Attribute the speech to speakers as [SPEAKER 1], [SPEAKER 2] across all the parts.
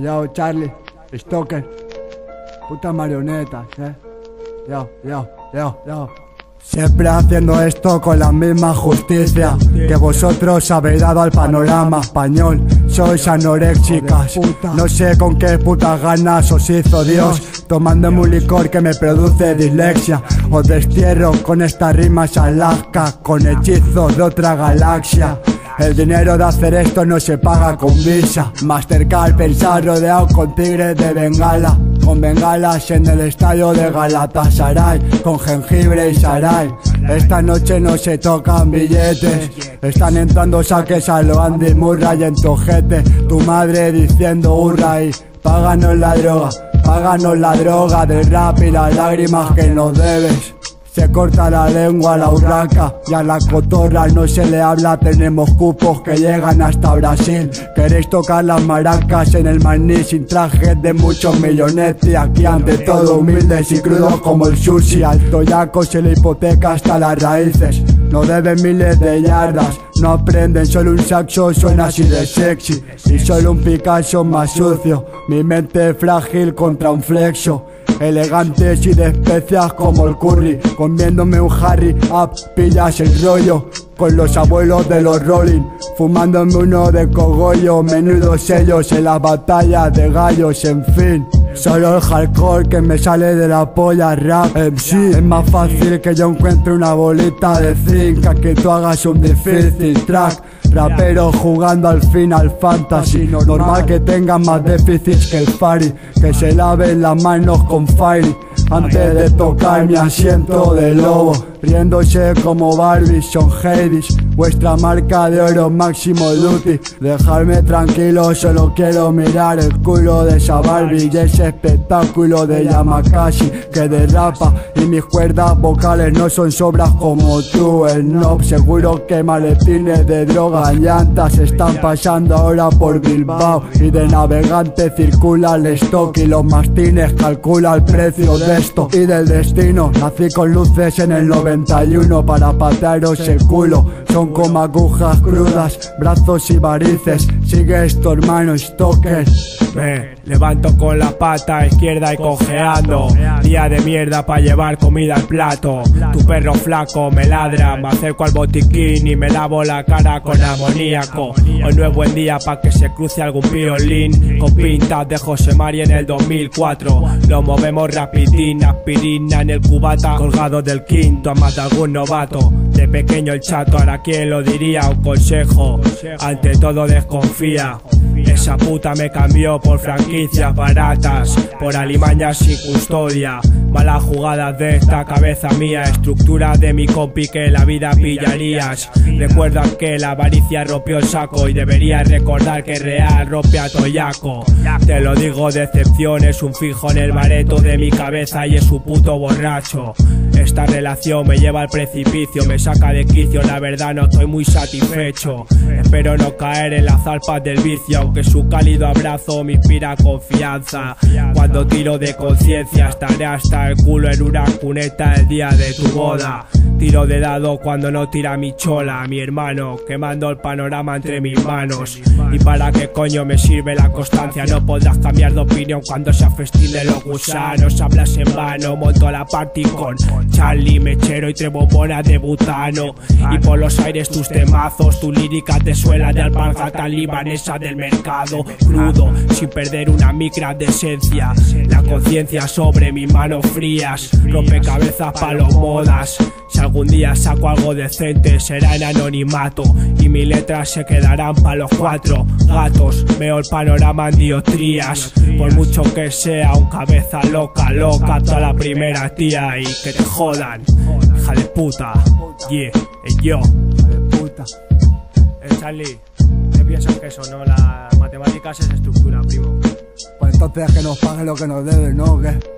[SPEAKER 1] Yo, Charlie, Stoker, puta marioneta, eh. Yo, yo, yo, yo. Siempre haciendo esto con la misma justicia que vosotros habéis dado al panorama español. Sois anoréxicas, no sé con qué putas ganas os hizo Dios. Tomándome un licor que me produce dislexia. Os destierro con estas rimas Alaska, con hechizos de otra galaxia. El dinero de hacer esto no se paga con visa. Mastercard pensar rodeado con tigres de bengala. Con bengalas en el estadio de Galatasaray. Con jengibre y saray. Esta noche no se tocan billetes. Están entrando saques a lo Andy Murray en tu ojete. Tu madre diciendo hurra y páganos la droga. Páganos la droga del rap y las lágrimas que nos debes. Se corta la lengua a la urraca y a la cotorra no se le habla, tenemos cupos que llegan hasta Brasil. Queréis tocar las maracas en el maní sin traje de muchos millones y aquí ante todo humildes y crudos como el sushi. Al toyaco se le hipoteca hasta las raíces. No deben miles de yardas, no aprenden, solo un saxo suena así de sexy. Y solo un Picasso más sucio, mi mente frágil contra un flexo. Elegantes y de especias como el curry Comiéndome un Harry Up, pillas el rollo Con los abuelos de los Rolling Fumándome uno de cogollo Menudos sellos en la batalla de gallos, en fin. Solo el hardcore que me sale de la polla rap MC Es más fácil que yo encuentre una bolita de zinc A que tú hagas un difícil track. Rapero jugando al final fantasy. Normal que tengan más déficits que el Fari Que se laven las manos con Fire Antes de tocar mi asiento de lobo Riéndose como Barbie, son Hades Vuestra marca de oro máximo duty Dejarme tranquilo, solo quiero mirar el culo de esa Barbie Y ese espectáculo de Yamakasi que derrapa Y mis cuerdas vocales no son sobras como tú El Nob seguro que maletines de droga llantas están pasando ahora por Bilbao Y de navegante circula el stock Y los mastines calcula el precio de esto Y del destino. Nací con luces en el 90 para patearos el culo. Son como agujas crudas, brazos y varices Sigue esto hermano Stoker
[SPEAKER 2] Me levanto con la pata izquierda y cojeando. Día de mierda para llevar comida al plato. Tu perro flaco me ladra, me acerco al botiquín y me lavo la cara con amoníaco. Hoy no es buen día para que se cruce algún violín. Con pintas de José María en el 2004 Lo movemos rapidín, aspirina en el cubata. Colgado del quinto a más de algún novato. De pequeño el chato, ahora quién lo diría. Un consejo, ante todo esa puta me cambió por franquicias baratas, por alimañas sin custodia. Malas jugadas de esta cabeza mía, estructura de mi compi que la vida pillarías. Recuerda que la avaricia rompió el saco y deberías recordar que real rompe a Toyaco. Te lo digo, decepción es un fijo en el bareto de mi cabeza y es su puto borracho. Esta relación me lleva al precipicio, me saca de quicio, la verdad no estoy muy satisfecho. Espero no caer en las zarpas del vicio, aunque su cálido abrazo me inspira confianza. Cuando tiro de conciencia, estaré hasta el culo en una cuneta el día de tu boda. Tiro de dado cuando no tira mi chola, mi hermano, quemando el panorama entre mis manos. ¿Y para qué coño me sirve la constancia? No podrás cambiar de opinión cuando se festín de los gusanos. Hablas en vano, monto la party con Charlie, Mechero y Trebobona de butano. Y por los aires tus temazos, tu lírica te suela de alpargata libanesa del mercado. Crudo, sin perder una micra de esencia. La conciencia sobre mis manos frías, rompecabezas pa' los modas. Si algún día saco algo decente será en anonimato Y mis letras se quedarán pa' los cuatro gatos Veo el panorama en diotrías Por mucho que sea un cabeza loca, loca Toda la primera tía y que te jodan Hija de puta, yeah, y yo
[SPEAKER 1] de puta
[SPEAKER 2] Eh, Charlie, ¿qué piensas que eso, no? Las matemáticas es estructura, primo
[SPEAKER 1] Pues entonces que nos paguen lo que nos deben, ¿no? ¿Qué?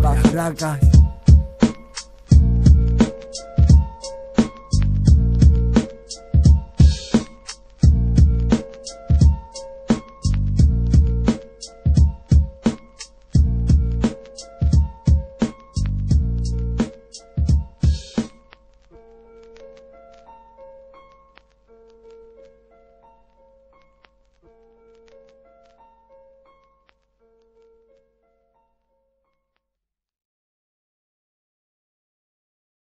[SPEAKER 2] pa'
[SPEAKER 1] fraca